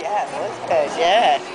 Yeah, it was good. Yeah.